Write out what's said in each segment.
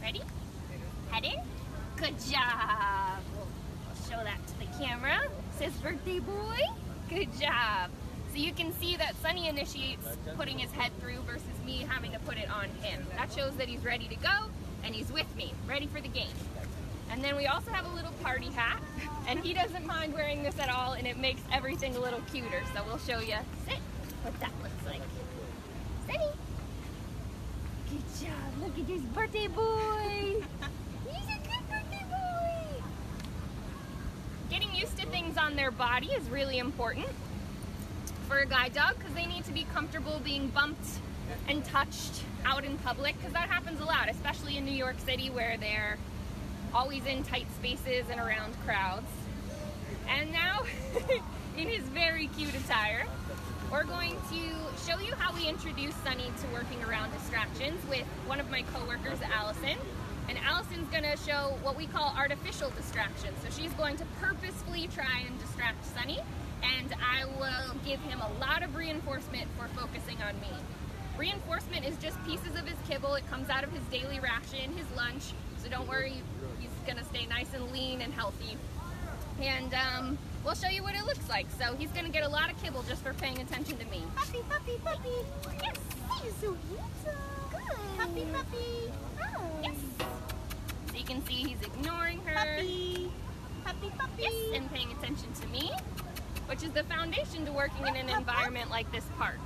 Ready? Head in. Good job. I'll show that to the camera. Says birthday boy. Good job. So you can see that Sunny initiates putting his head through versus me having to put it on him. That shows that he's ready to go and he's with me, ready for the game. And then we also have a little party hat and he doesn't mind wearing this at all and it makes everything a little cuter. So we'll show you sit what that looks like. Sunny. Job. Look at this birthday boy. He's a good birthday boy. Getting used to things on their body is really important for a guide dog because they need to be comfortable being bumped and touched out in public because that happens a lot, especially in New York City where they're always in tight spaces and around crowds. And now, in his very cute attire, we're going to show you how we introduce Sunny to working around distractions with one of my coworkers, Allison. And Allison's gonna show what we call artificial distractions. So she's going to purposefully try and distract Sunny, and I will give him a lot of reinforcement for focusing on me. Reinforcement is just pieces of his kibble. It comes out of his daily ration, his lunch. So don't worry, he's gonna stay nice and lean and healthy. And um, we'll show you what it looks like. So he's gonna get a lot of kibble just for paying attention to me. Puppy, puppy, puppy. Yes. He's so handsome. Good. Puppy, puppy. Oh. Yes. So you can see he's ignoring her. Puppy. Puppy, puppy. Yes, and paying attention to me, which is the foundation to working in an environment like this park.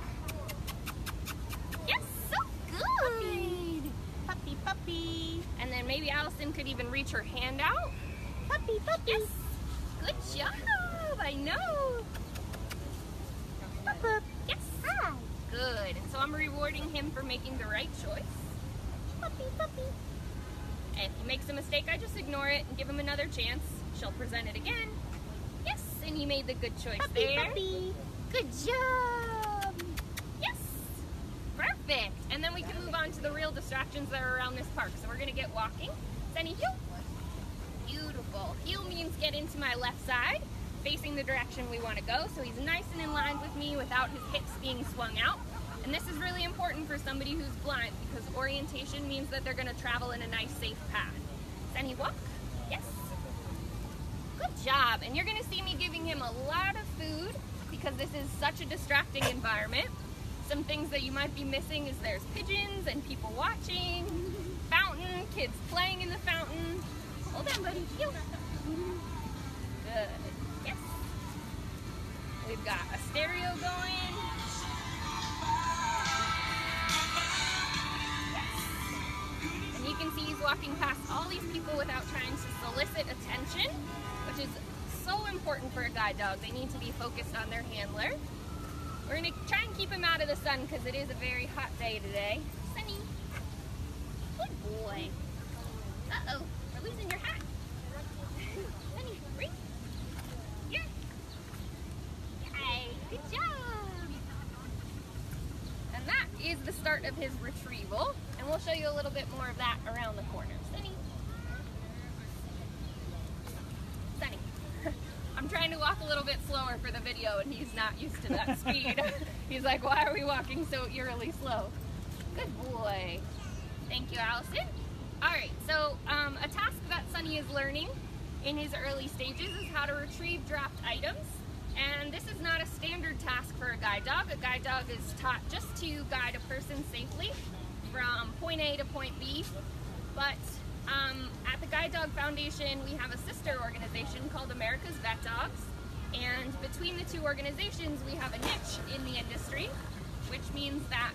Yes, so good. Puppy, puppy. And then maybe Allison could even reach her hand out. Puppy, puppy. Yes, good job. I know. Pup, Yes, Hi. good. And so I'm rewarding him for making the right choice. Puppy, puppy. And if he makes a mistake, I just ignore it and give him another chance. She'll present it again. Yes, and he made the good choice Puppy, there. puppy. Good job. Yes, perfect. And then we can move on to the real distractions that are around this park. So we're gonna get walking. Sunny heel. Means get into my left side, facing the direction we want to go. So he's nice and in line with me without his hips being swung out. And this is really important for somebody who's blind because orientation means that they're going to travel in a nice, safe path. Sunny walk. Yes. Good job. And you're going to see me giving him a lot of food because this is such a distracting environment. Some things that you might be missing is there's pigeons and people watching, fountain, kids playing in the fountain. Hold on, buddy. Heel. Yes. We've got a stereo going. Yes. And you can see he's walking past all these people without trying to solicit attention, which is so important for a guide dog. They need to be focused on their handler. We're gonna try and keep him out of the sun because it is a very hot day today. Sunny. Good boy. Uh-oh, we're losing your hat. Sunny, bring. Here. Yay, good job. And that is the start of his retrieval. And we'll show you a little bit more of that around the corner. Sunny. Sunny. I'm trying to walk a little bit slower for the video and he's not used to that speed. he's like, why are we walking so eerily slow? Good boy. Thank you, Allison. All right, so um, a task that Sunny is learning in his early stages is how to retrieve dropped items. And this is not a standard task for a guide dog. A guide dog is taught just to guide a person safely from point A to point B. But um, at the Guide Dog Foundation, we have a sister organization called America's Vet Dogs. And between the two organizations, we have a niche in the industry, which means that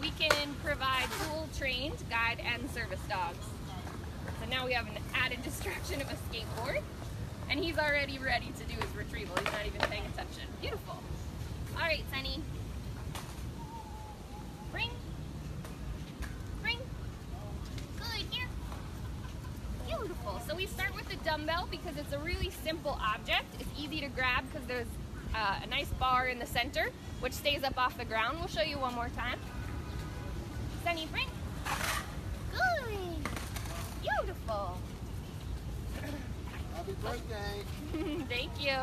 we can provide dual trained guide and service dogs. So now we have an added distraction of a skateboard. And he's already ready to do his retrieval. He's not even paying attention. Beautiful. All right, Sunny. Bring. Bring. Good, here. Beautiful. So we start with the dumbbell because it's a really simple object. It's easy to grab because there's uh, a nice bar in the center, which stays up off the ground. We'll show you one more time. Sunny, bring. Good. Beautiful. Happy birthday. Thank you.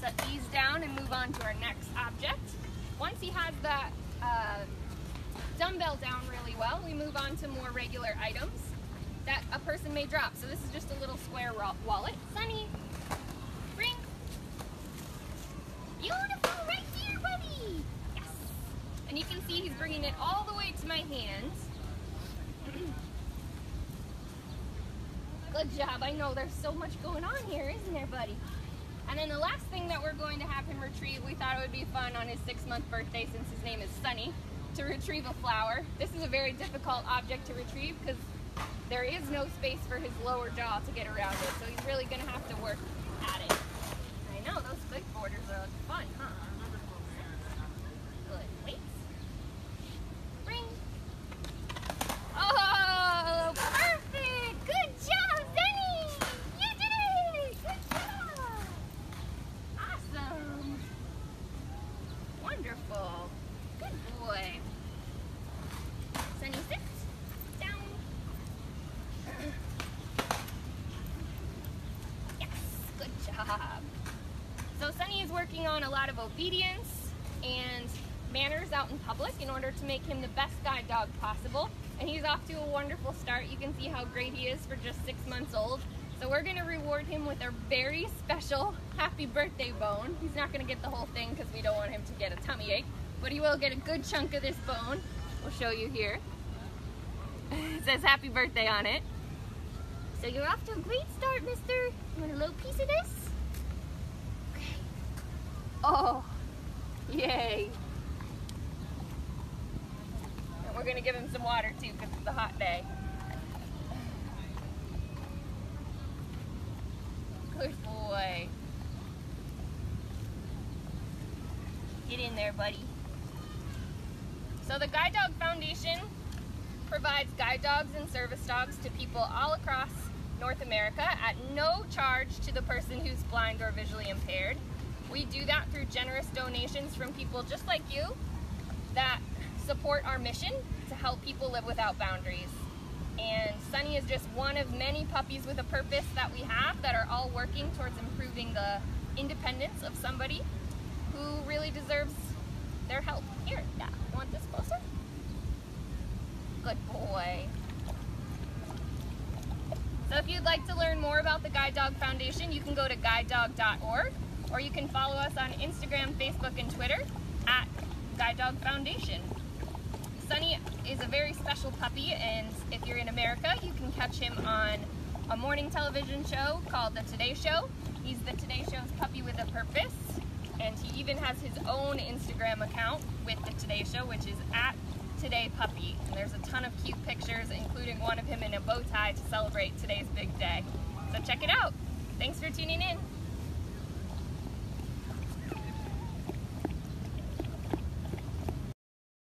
Set these down and move on to our next object. Once he has that uh, dumbbell down really well, we move on to more regular items that a person may drop. So this is just a little square wallet. Sunny, bring. Beautiful, right here, buddy. Yes. And you can see he's bringing it all the way to my hands. Good job. I know there's so much going on here, isn't there, buddy? And then the last thing that we're going to have him retrieve, we thought it would be fun on his six month birthday since his name is Sunny, to retrieve a flower. This is a very difficult object to retrieve because there is no space for his lower jaw to get around it, so he's really going to have to work at it. I know, those big borders are fun, huh? Good. Wait. Bring. Oh, perfect! Good job, Denny! You did it! Good job! Awesome! Wonderful. Good boy. Sunny, sit. job. So Sunny is working on a lot of obedience and manners out in public in order to make him the best guide dog possible. And he's off to a wonderful start. You can see how great he is for just six months old. So we're gonna reward him with a very special happy birthday bone. He's not gonna get the whole thing because we don't want him to get a tummy ache, but he will get a good chunk of this bone. We'll show you here. It says happy birthday on it. So you're off to a great start, mister. You want a little piece of this? Oh, yay. And we're gonna give him some water too because it's a hot day. Good boy. Get in there, buddy. So the Guide Dog Foundation provides guide dogs and service dogs to people all across North America at no charge to the person who's blind or visually impaired. We do that through generous donations from people just like you that support our mission to help people live without boundaries. And Sunny is just one of many puppies with a purpose that we have that are all working towards improving the independence of somebody who really deserves their help. Here, yeah, you want this closer? Good boy. So if you'd like to learn more about the Guide Dog Foundation, you can go to guidedog.org or you can follow us on Instagram, Facebook, and Twitter at Guide Dog Foundation. Sunny is a very special puppy, and if you're in America, you can catch him on a morning television show called The Today Show. He's the Today Show's puppy with a purpose, and he even has his own Instagram account with The Today Show, which is at Today Puppy. And there's a ton of cute pictures, including one of him in a bow tie to celebrate today's big day. So check it out. Thanks for tuning in.